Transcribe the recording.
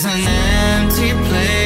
There's an empty place.